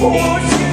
Wow!